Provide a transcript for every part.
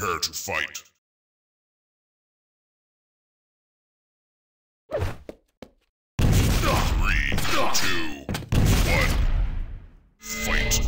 Prepare to fight. Three, two, one, fight.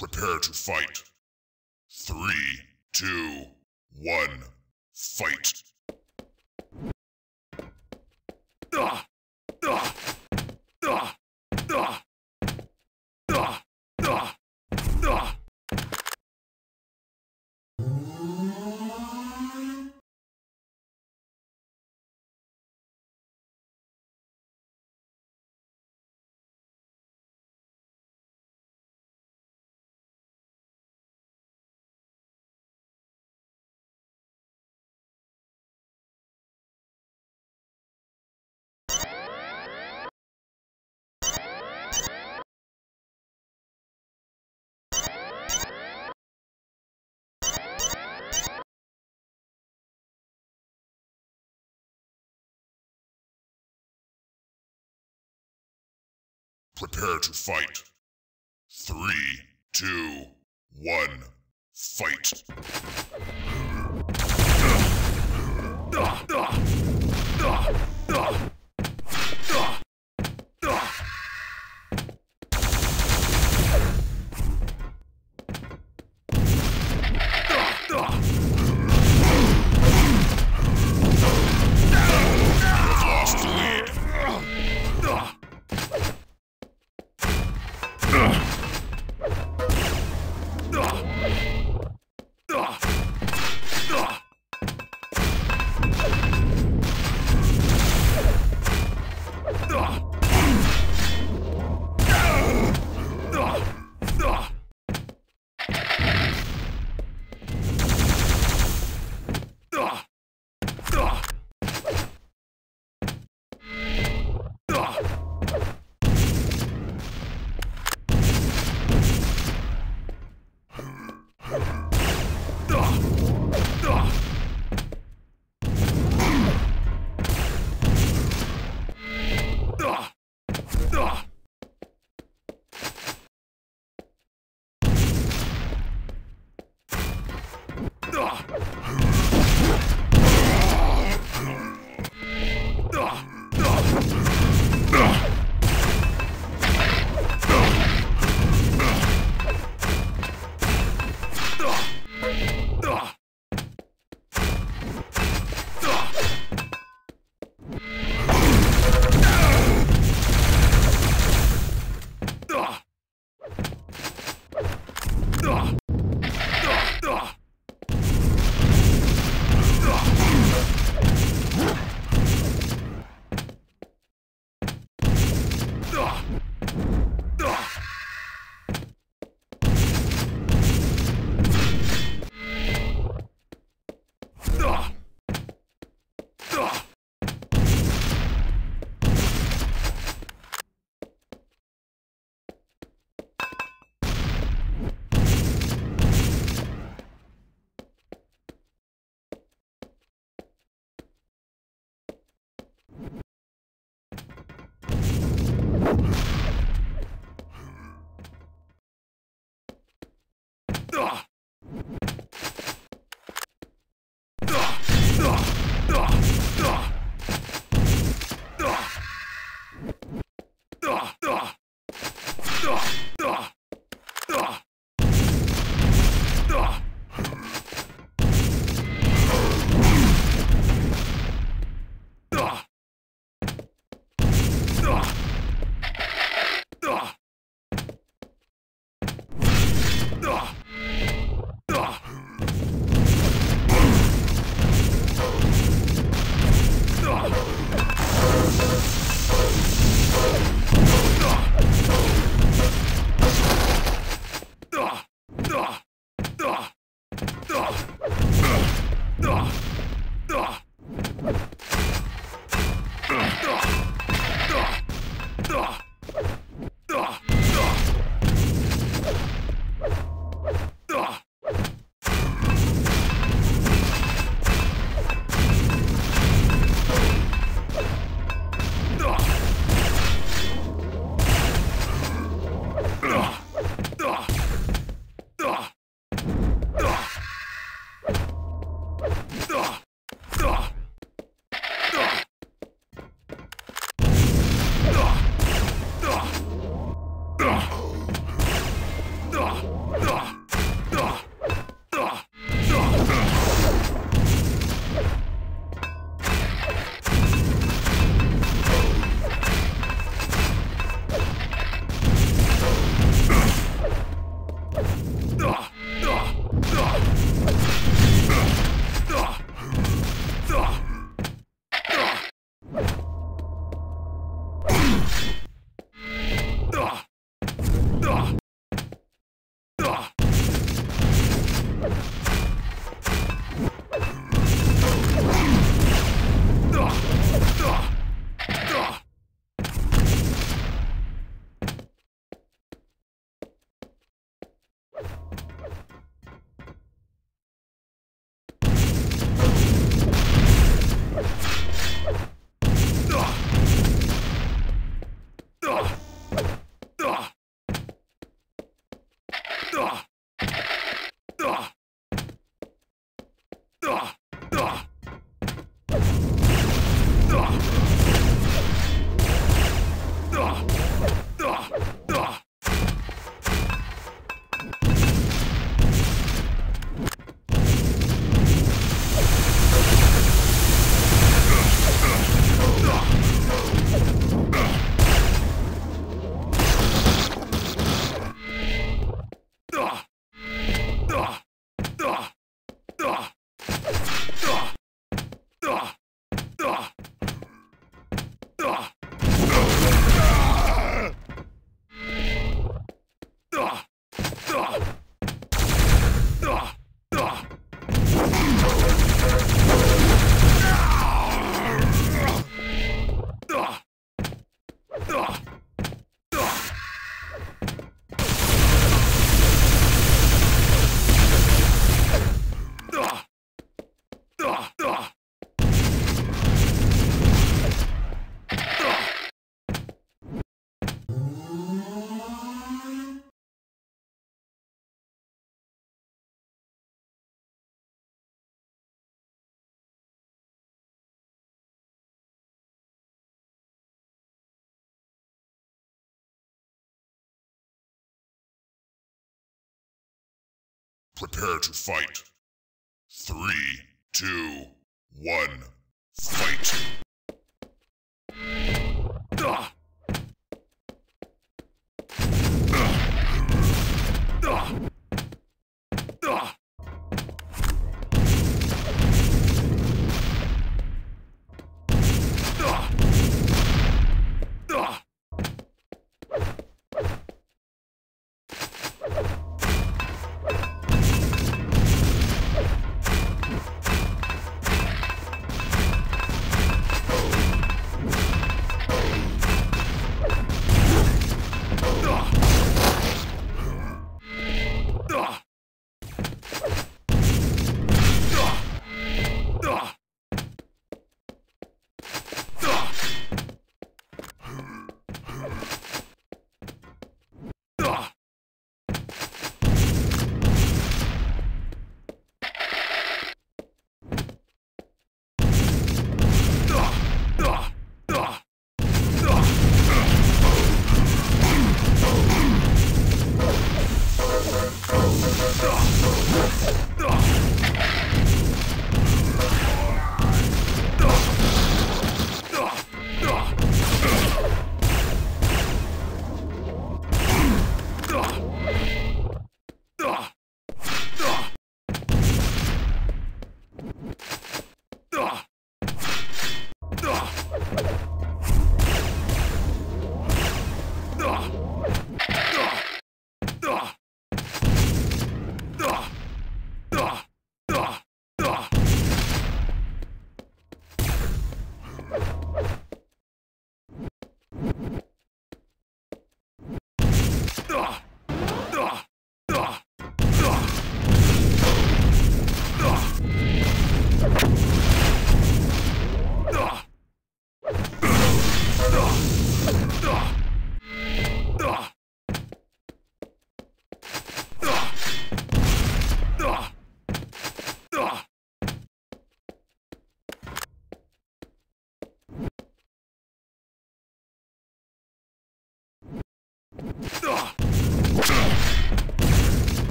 Prepare to fight. Three, two, one, fight. Prepare to fight. Three, two, one, fight. Ugh. Ugh. Ugh. Prepare to fight. Three, two, one, fight!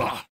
Ugh.